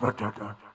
Radada.